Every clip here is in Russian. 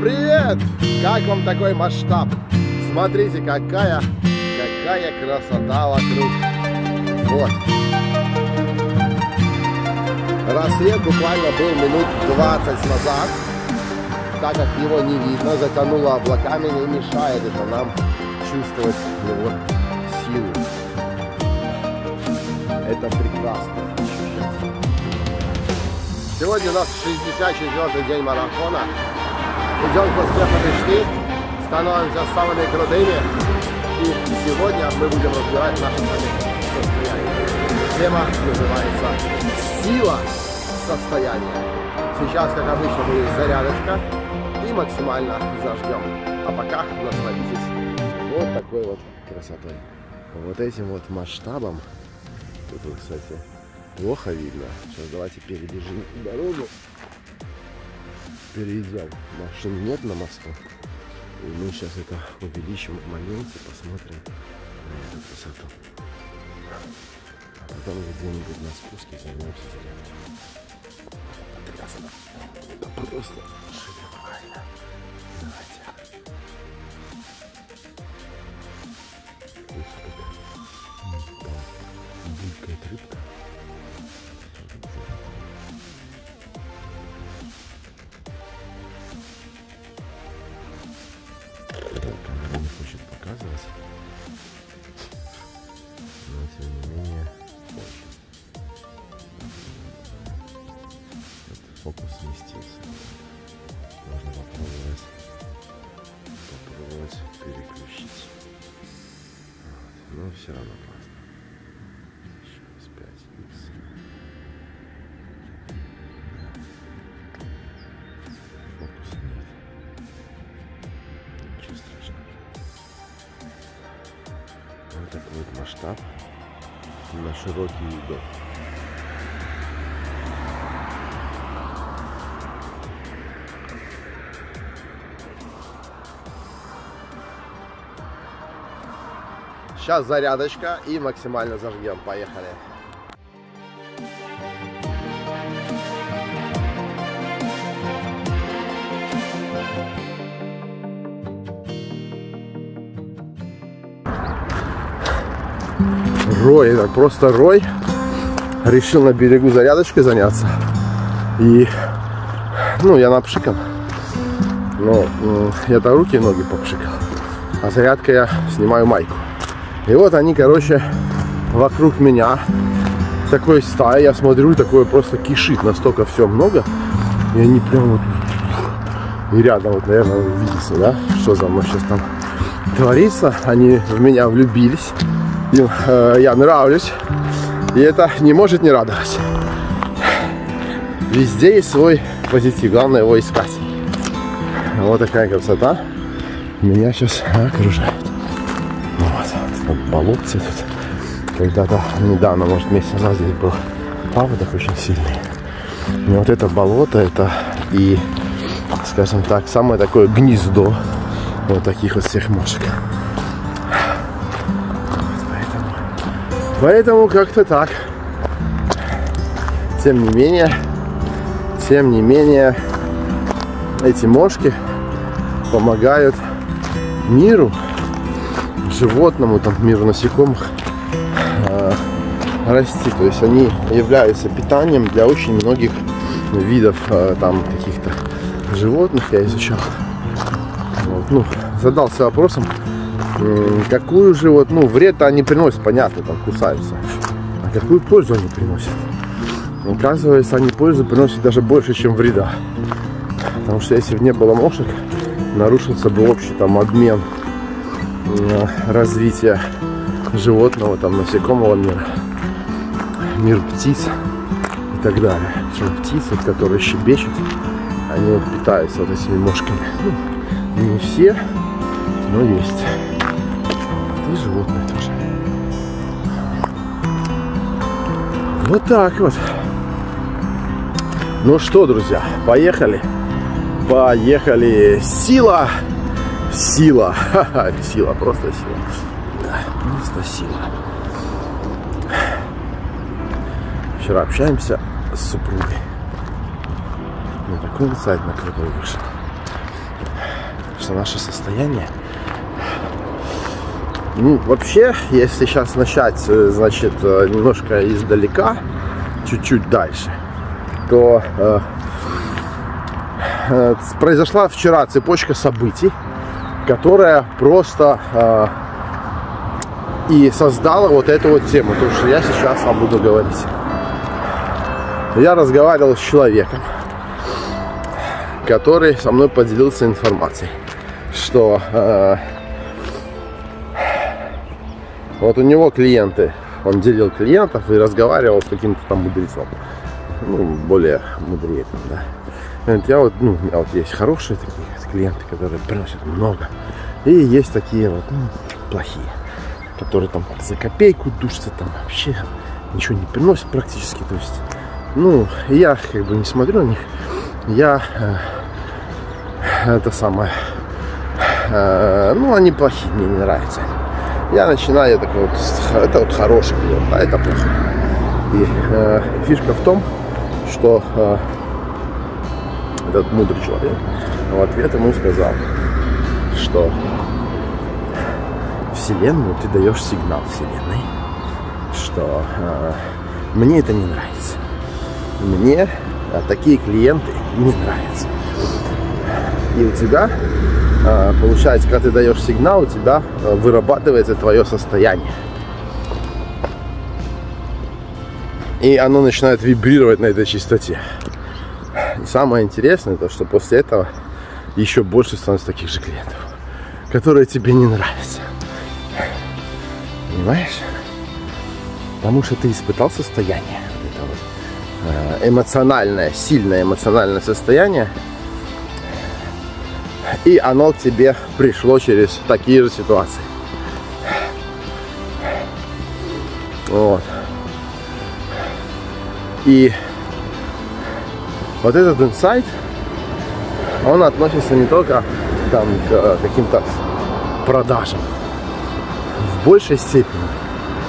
Привет! Как вам такой масштаб? Смотрите, какая, какая красота вокруг. Вот. Рассвет буквально был минут 20 назад. Так как его не видно, затянуло облаками, не мешает это нам чувствовать его силу. Это прекрасно. Сегодня у нас 64-й день марафона. Идем к Москве становимся самыми крутыми. И сегодня мы будем разбирать наше состояние. Тема называется «Сила состояния». Сейчас, как обычно, будет зарядочка и максимально зажгем. А пока насладитесь вот такой вот красотой. Вот этим вот масштабом. Тут, кстати, плохо видно. Сейчас давайте перебежим дорогу. Перейдем. Машин нет на мосту. И мы сейчас это увеличим в моменте, посмотрим на эту красоту. А потом где-нибудь на спуске займемся. Потрясно. Это просто шедеврально. Все равно классно. Еще раз 5 Фокуса нет. Ничего страшного. Вот такой вот масштаб на широкий угол. Сейчас зарядочка и максимально зажгем. Поехали. Рой, это просто рой. Решил на берегу зарядочкой заняться. И, ну, я напшикан. Но м, я-то руки и ноги попшикал. А зарядка я снимаю майку. И вот они, короче, вокруг меня такой стая, я смотрю, такое просто кишит, настолько все много. И они прям вот и рядом, вот, наверное, вы да, что за мной сейчас там творится. Они в меня влюбились. Им э, я нравлюсь. И это не может не радовать. Везде есть свой позитив, главное его искать. Вот такая красота меня сейчас окружает. Болотце тут. Когда-то недавно, может месяц назад здесь был паводок очень сильный. Но вот это болото, это и, скажем так, самое такое гнездо вот таких вот всех мошек. Поэтому, поэтому как-то так. Тем не менее, тем не менее, эти мошки помогают миру, животному, там, миру насекомых э, расти. То есть они являются питанием для очень многих видов э, там каких-то животных я изучал. Вот, ну, задался вопросом, м, какую же вот, ну, вред они приносят, понятно, там кусаются. А какую пользу они приносят? Оказывается, они пользу приносят даже больше, чем вреда. Потому что если бы не было мошек, нарушился бы общий там обмен э, развития животного, там насекомого мира, мир птиц и так далее. Причем птицы, которые щебечут, они вот питаются вот этими мошками. Ну, не все, но есть. И животные тоже. Вот так вот. Ну что, друзья, поехали. Поехали. Сила. Сила. Сила, просто сила. Да, просто сила. Вчера общаемся с супругой. На такой вот сайт на крутой вышел. что наше состояние ну, вообще, если сейчас начать, э, значит, э, немножко издалека, чуть-чуть дальше, то э, э, произошла вчера цепочка событий, которая просто э, и создала вот эту вот тему, то, что я сейчас вам буду говорить. Я разговаривал с человеком, который со мной поделился информацией, что э, вот у него клиенты, он делил клиентов и разговаривал с каким-то там мудрецом. Ну, более мудрецом, да. Я вот, ну, у меня вот есть хорошие такие клиенты, которые приносят много. И есть такие вот, ну, плохие, которые там за копейку душатся, там вообще ничего не приносят практически. То есть, ну, я как бы не смотрю на них. Я э, это самое, э, ну, они плохие, мне не нравятся я начинаю, я такой вот, это вот хороший клиент, а это плохой. И э, фишка в том, что э, этот мудрый человек в ответ ему сказал, что Вселенную ты даешь сигнал Вселенной, что э, мне это не нравится. Мне а, такие клиенты не нравятся. И у тебя а, получается, когда ты даешь сигнал, у тебя а, вырабатывается твое состояние. И оно начинает вибрировать на этой частоте. И самое интересное, то, что после этого еще больше становится таких же клиентов, которые тебе не нравятся. Понимаешь? Потому что ты испытал состояние. Это вот, а, эмоциональное, сильное эмоциональное состояние, и оно к тебе пришло через такие же ситуации. Вот. И вот этот инсайт, он относится не только там, к э, каким-то продажам. В большей степени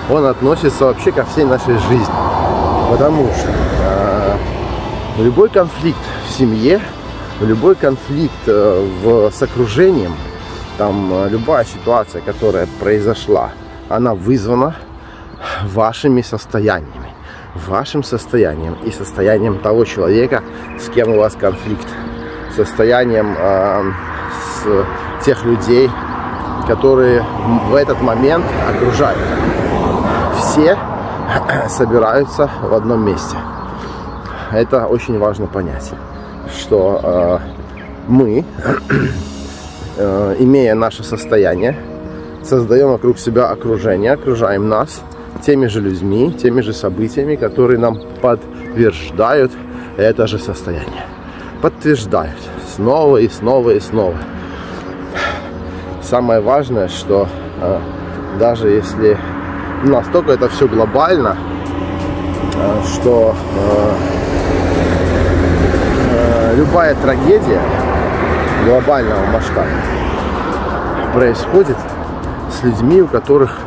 он относится вообще ко всей нашей жизни. Потому что э, любой конфликт в семье любой конфликт э, в, с окружением, там э, любая ситуация, которая произошла, она вызвана вашими состояниями, вашим состоянием и состоянием того человека, с кем у вас конфликт, состоянием э, с тех людей, которые в этот момент окружают. Все собираются в одном месте. Это очень важно понять что э, мы, э, имея наше состояние, создаем вокруг себя окружение, окружаем нас теми же людьми, теми же событиями, которые нам подтверждают это же состояние. Подтверждают снова и снова и снова. Самое важное, что э, даже если настолько это все глобально, э, что э, любая трагедия глобального масштаба происходит с людьми, у которых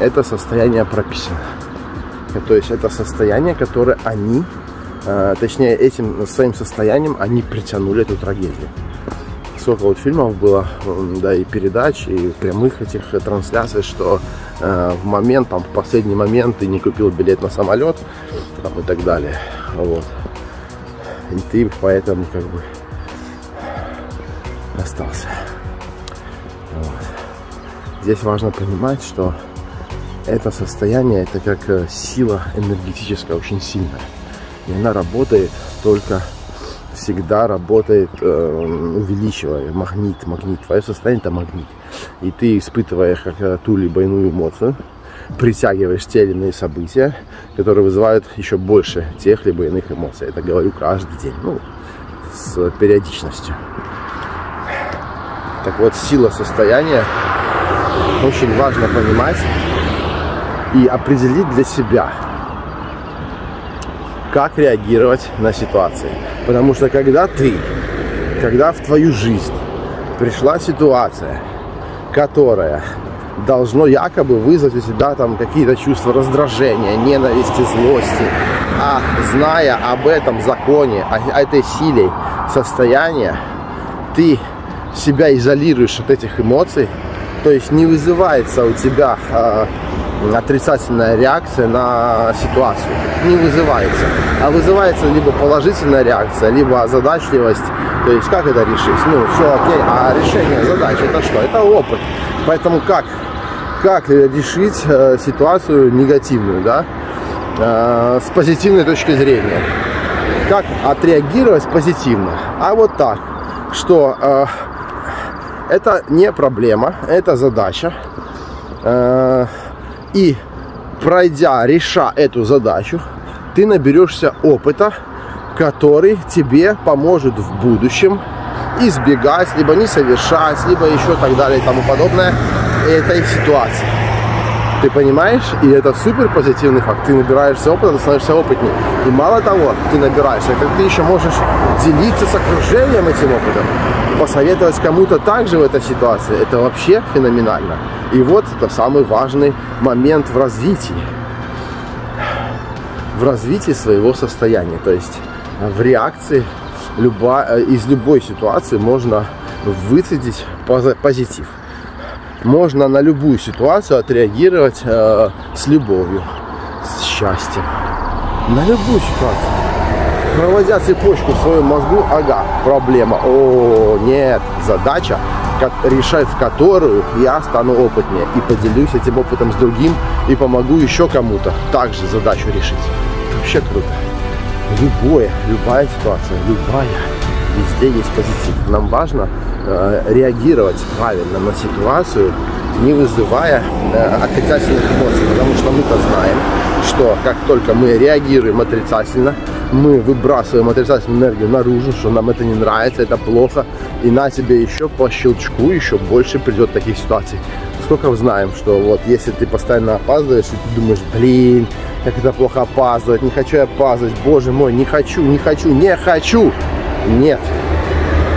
это состояние прописано. То есть это состояние, которое они, э, точнее этим своим состоянием они притянули эту трагедию. Сколько вот фильмов было, да, и передач, и прямых этих трансляций, что э, в момент, там, в последний момент ты не купил билет на самолет, там, и так далее. Вот и ты поэтому как бы остался. Вот. Здесь важно понимать, что это состояние, это как э, сила энергетическая, очень сильная. И она работает только всегда работает, э, увеличивая магнит, магнит. Твое состояние это магнит. И ты, испытывая как ту либо иную эмоцию, притягиваешь те или иные события, которые вызывают еще больше тех либо иных эмоций. Это говорю каждый день, ну, с периодичностью. Так вот, сила состояния очень важно понимать и определить для себя, как реагировать на ситуации. Потому что когда ты, когда в твою жизнь пришла ситуация, которая должно якобы вызвать у тебя там какие-то чувства раздражения, ненависти, злости. А зная об этом законе, о этой силе состояния, ты себя изолируешь от этих эмоций, то есть не вызывается у тебя э, отрицательная реакция на ситуацию. Не вызывается. А вызывается либо положительная реакция, либо озадачливость. То есть как это решить? Ну, все окей. А решение задачи это что? Это опыт. Поэтому как? Как решить э, ситуацию негативную, да? Э, с позитивной точки зрения. Как отреагировать позитивно? А вот так, что э, это не проблема, это задача. Э, и пройдя, реша эту задачу, ты наберешься опыта, который тебе поможет в будущем избегать, либо не совершать, либо еще так далее и тому подобное этой ситуации. Ты понимаешь? И это супер позитивный факт. Ты набираешься опыта, ты становишься опытнее. И мало того, ты набираешься, так ты еще можешь делиться с окружением этим опытом. Посоветовать кому-то также в этой ситуации. Это вообще феноменально. И вот это самый важный момент в развитии. В развитии своего состояния. То есть в реакции люба, из любой ситуации можно выцедить позитив можно на любую ситуацию отреагировать э, с любовью, с счастьем. На любую ситуацию. Проводя цепочку в своем мозгу, ага, проблема. О, нет, задача, решать в которую я стану опытнее и поделюсь этим опытом с другим и помогу еще кому-то также задачу решить. Вообще круто. Любое, любая ситуация, любая, везде есть позитив. Нам важно Э, реагировать правильно на ситуацию, не вызывая э, отрицательных эмоций. Потому что мы-то знаем, что как только мы реагируем отрицательно, мы выбрасываем отрицательную энергию наружу, что нам это не нравится, это плохо, и на тебе еще по щелчку еще больше придет таких ситуаций. Сколько знаем, что вот если ты постоянно опаздываешь, и ты думаешь, блин, как это плохо опаздывать, не хочу опаздывать, боже мой, не хочу, не хочу, не хочу. Нет,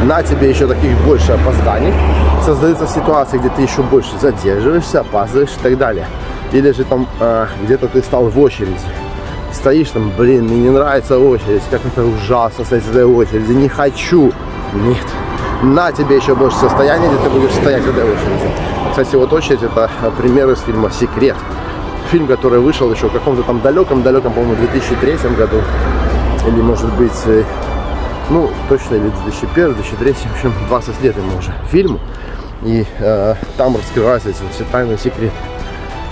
на тебе еще таких больше опозданий. Создаются ситуации, где ты еще больше задерживаешься, опаздываешь и так далее. Или же там э, где-то ты стал в очереди. Стоишь там, блин, мне не нравится очередь, как это ужасно стоять в этой очереди, не хочу. Нет. На тебе еще больше состояния, где ты будешь стоять в этой очереди. Кстати, вот очередь это пример из фильма «Секрет». Фильм, который вышел еще в каком-то там далеком-далеком, по-моему, 2003 году. Или, может быть, э, ну, точно или 2001, 2003, в общем, 20 лет ему уже фильму. И э, там раскрываются эти все тайные секреты.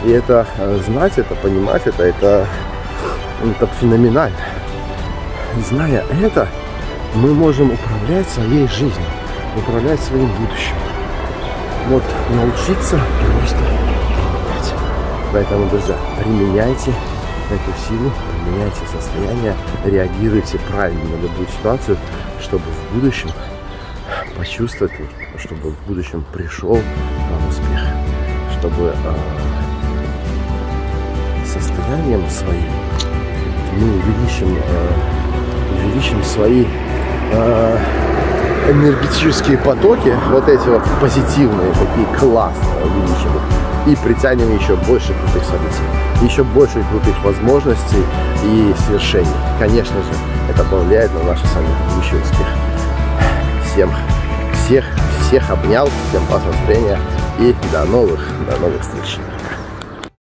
И это э, знать, это понимать, это, это, это феноменально. И зная это, мы можем управлять своей жизнью, управлять своим будущим. Вот научиться просто применять. Поэтому, друзья, применяйте эту силу, меняйте состояние, реагируйте правильно на любую ситуацию, чтобы в будущем почувствовать, чтобы в будущем пришел вам успех, чтобы э, состоянием своим мы увеличим, э, увеличим свои э, энергетические потоки, вот эти вот позитивные, такие классные увеличим и притянем еще больше крутых событий, еще больше крутых возможностей и свершений. Конечно же, это повлияет на наши сами будущий успех. Всем, всех, всех обнял, всем классного настроения и до новых, до новых встреч.